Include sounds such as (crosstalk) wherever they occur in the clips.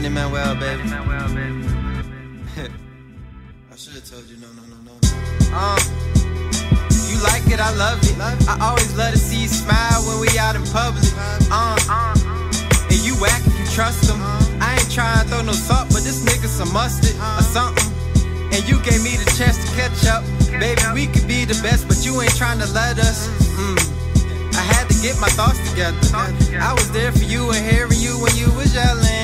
Manny Manwel, baby. (laughs) I should have told you, no, no, no, no. Uh, you like it, I love it. I always love to see you smile when we out in public. Uh, and you whack if you trust him. I ain't trying to throw no salt, but this nigga some mustard or something. And you gave me the chance to catch up. Baby, we could be the best, but you ain't trying to let us. Mm. I had to get my thoughts together. I was there for you and hearing you when you was yelling.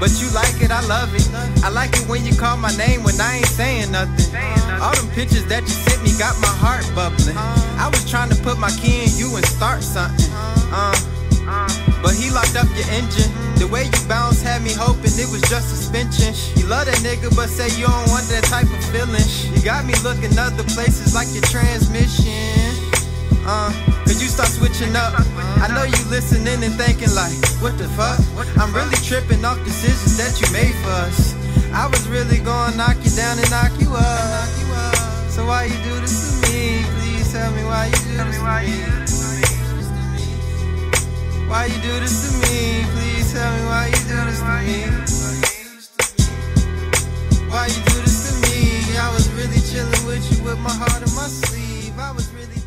But you like it, I love it. I like it when you call my name when I ain't saying nothing. All them pictures that you sent me got my heart bubbling. I was trying to put my key in you and start something. Uh, but he locked up your engine. The way you bounce had me hoping it was just suspension. You love that nigga, but say you don't want that type of feeling. You got me looking other places like your transmission up. I know you listening and thinking like, what the fuck? I'm really tripping off decisions that you made for us. I was really gonna knock you down and knock you up. So why you do this to me? Please tell me why you do this to me. Why you do this to me? Please tell me why you do this to me. Why you do this to me? I was really chilling with you with my heart in my sleeve. I was really.